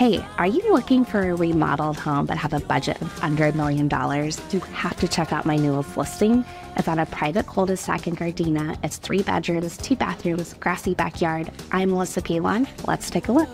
Hey, are you looking for a remodeled home but have a budget of under a million dollars? You have to check out my newest listing. It's on a private cul-de-sac in Gardena. It's three bedrooms, two bathrooms, grassy backyard. I'm Melissa Pilon. Let's take a look.